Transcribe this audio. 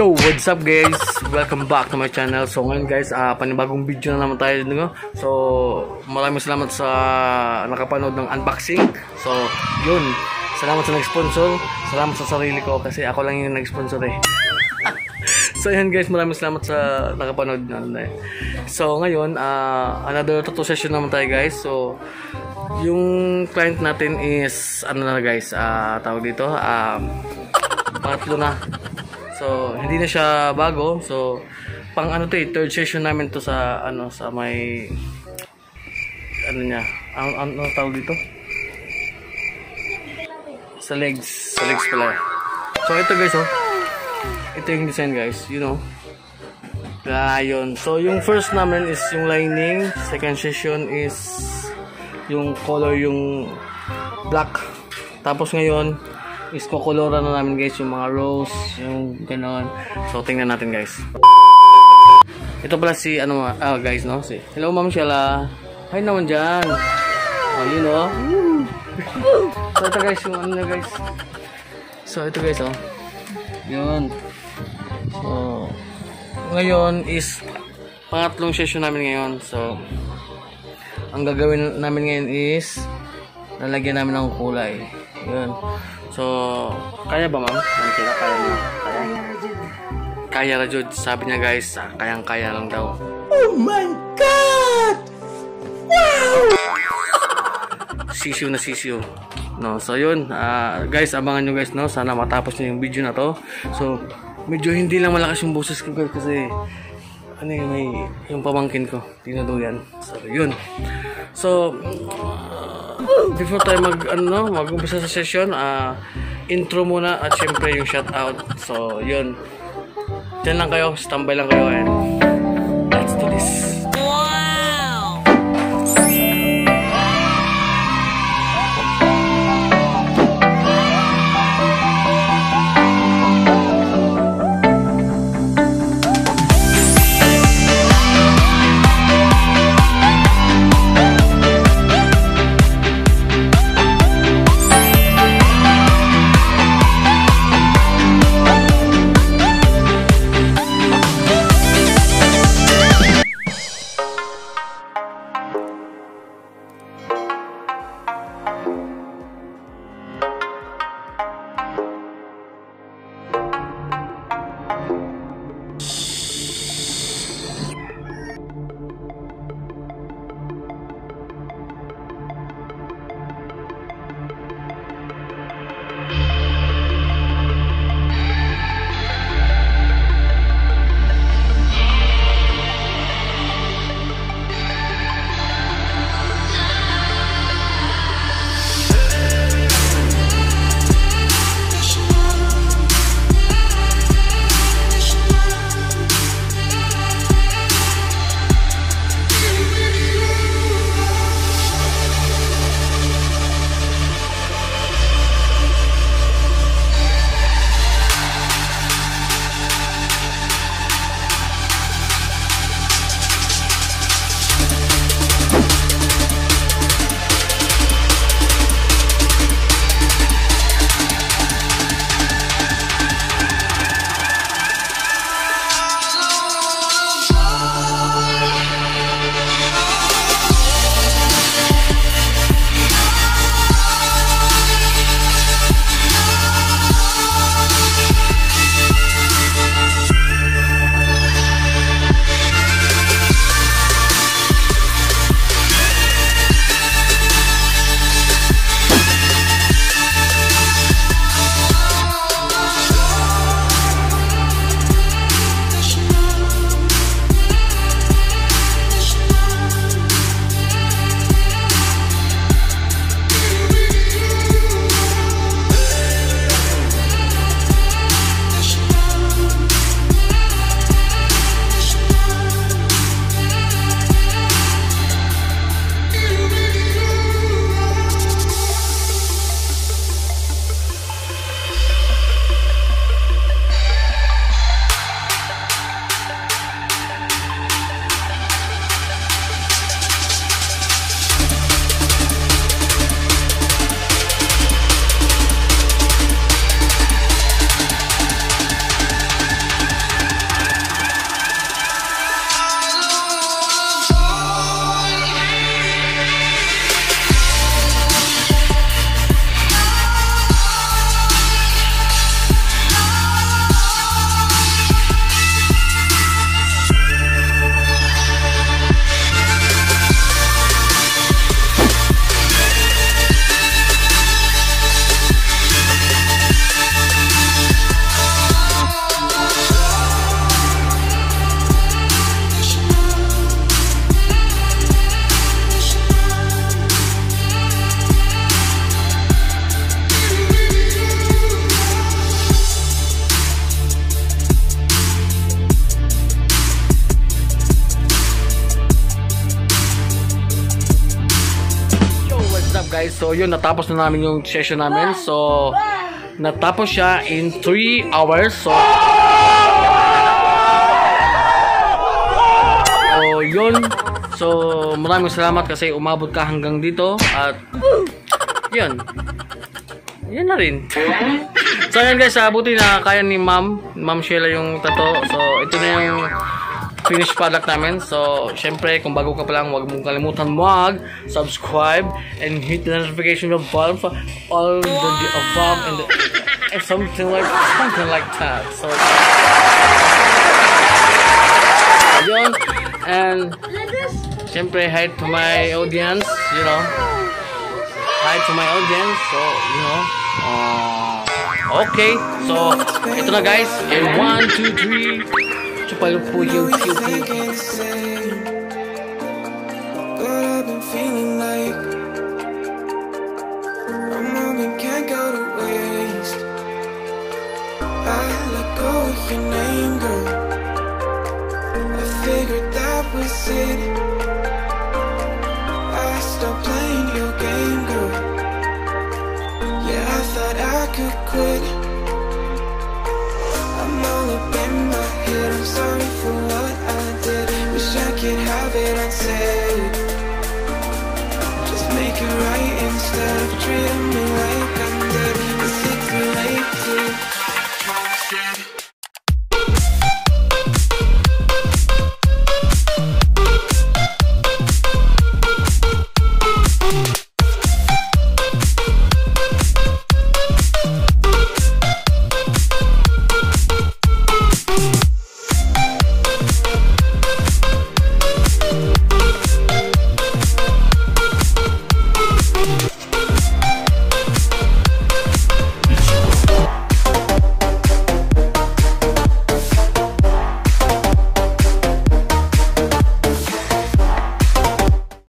Yo, what's up guys? Welcome back to my channel. So ngayon guys, uh, panibagong video na naman tayo no? So maraming salamat sa nakapanood ng unboxing. So yun, salamat sa nag-sponsor. Salamat sa sarili ko kasi ako lang yung nag-sponsor eh. so yan guys, maraming salamat sa nakapanood na. Eh. So ngayon, uh, another tattoo session naman tayo guys. So yung client natin is ano na guys, uh, tawag dito, um, pangatlo na So, hindi na siya bago. So, pang ano to eh, third session namin to sa ano sa may ano niya, ano, ano tawag dito? Sa legs, sa legs pala. So, ito guys oh. Ito yung design guys, you know. Ayun. So, yung first namin is yung lining. Second session is yung color yung black. Tapos ngayon, is kukulora na namin guys yung mga rose, yung gano'n. So, tingnan natin guys. Ito pala si, ano ah, guys, no? Si, hello ma'am Sheila. Hi naman dyan. Oh, you know. so, ito guys, yung ano guys. So, ito guys, oh. Yun. So, ngayon is pangatlong session namin ngayon. So, ang gagawin namin ngayon is lalagyan namin ng kulay. Yun. So, kaya ba ma'am? Ma'am sila, kaya mo? Kaya? Kaya na Jud. Sabi niya guys, ah, kayang kaya lang daw. Oh my God! Wow! Sisiw na sisiw. No, so yun, uh, guys, abangan nyo guys, no? Sana matapos nyo yung video na to. So, medyo hindi lang malakas yung boses ko guys kasi ano yung may yung pamangkin ko tinuduyan so yun so uh, before tayo mag ano mag umpisa sa session uh, intro muna at syempre yung shout out so yun. Dyan lang kayo standby lang kayo and guys, so yun, natapos na namin yung session namin. So, natapos siya in 3 hours. So, so yun. So, maraming salamat kasi umabot ka hanggang dito. At, yun. Yan na rin. So, yan guys, abuti na kaya ni ma'am. Ma'am Sheila yung tato. So, ito na yung finished product namin. So, syempre, kung bago ka pa lang, huwag mong kalimutan mag subscribe and hit the notification bell for all the, the above and, the, and something like something like that. So, yun. And, syempre, hi to my audience, you know. Hi to my audience. So, you know, uh, Okay, so ito na guys. And 1, 2, 3. pal po yung cute. Just make it right instead of treating me like